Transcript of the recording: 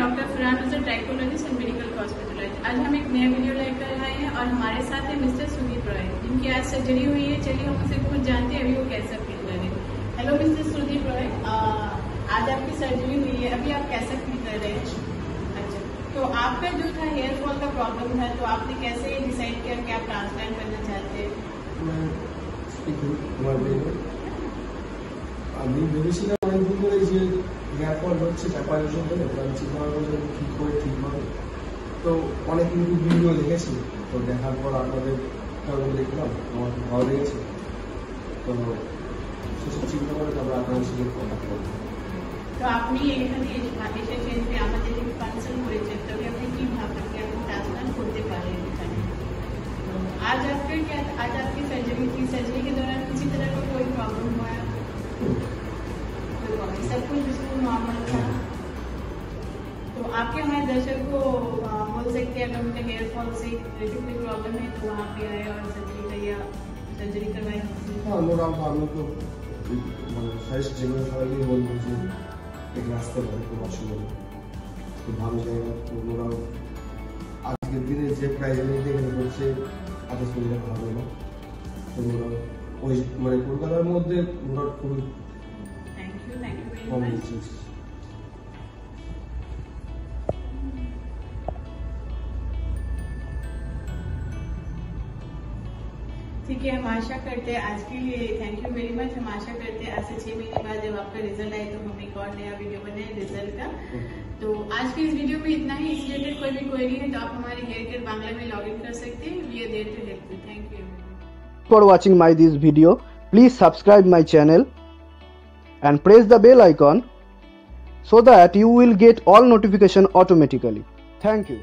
Doctor Farhan नज़र trichologist and medical hospitalise. आज हम एक नया वीडियो लेकर आए हैं और हमारे साथ है मिस्टर सुदीप रॉय, जिनकी आज सर्जरी हुई है। चलिए, हम उसे कुछ जानते हैं। अभी वो कैसा फील कर रहे हैं? Hello mister Sudeep Roy. आज आपकी सर्जरी हुई है। अभी आप कैसा फील कर रहे हैं? अच्छा तो आपका जो था हेयर फॉल का प्रॉब्लम था तो आपने कैसे डिसाइड किया कि आप ट्रांसप्लांट करना चाहते हैं? আমি ভেবেছিলাম অনেকদিন ধরে যে এয়ারপড হচ্ছে চাপা এসব হলে চিন্তাভাবনা করছিলাম কী করে ঠিক হবে। তো অনেক কিন্তু ভিডিও দেখেছি, তো দেখার পর আপনাদের দেখলাম, আমার ভালো লেগেছে। তো সেসব চিন্তা করে তারপর আপনাদের সঙ্গে কন্ট্যাক্ট করব তো আপনি এখানে আমাদের ফাংশন কি ভাববেন কি করতে পারেন আজ আজকে আজ আজকে সার্জারি কি সার্জারি কে দৌরান आपके हमारे दर्शक को आ, बोल सकते हैं अगर उनका हेयर फॉल से रिलेटेड कोई प्रॉब्लम है तो वहाँ पे आए और सर्जरी का या सर्जरी करवाए হ্যাঁ মোটামুটি আমি তো মানে ফার্স্ট যেগুলো সবাই বলবো যে এখানে আসতে পারে খুব অসুবিধা নেই। খুব ভালো জায়গা তো ওরাও আজকের দিনে যে প্রাইজ নিতে এখানে বলছে আঠাশ কোটি টাকা হবে না তো ওরা ওই মানে কলকাতার মধ্যে ওরা খুবই thank you thank you very কম ठीक है, हम आशा करते हैं आज के लिए थैंक यू वेरी मच हम आशा करते हैं आज से छह महीने बाद जब आपका रिज़ल्ट आए तो हम एक और नया वीडियो बनाए रिज़ल्ट का. तो आज के इस वीडियो में इतना ही. इस रिलेटेड कोई भी क्वेरी है तो आप हमारे हेयर केयर बांग्ला में लॉग इन कर सकते हैं. We are there to help you thank you for watching my this video, please subscribe my channel and press the bell icon so that you will get all notification automatically. Thank you.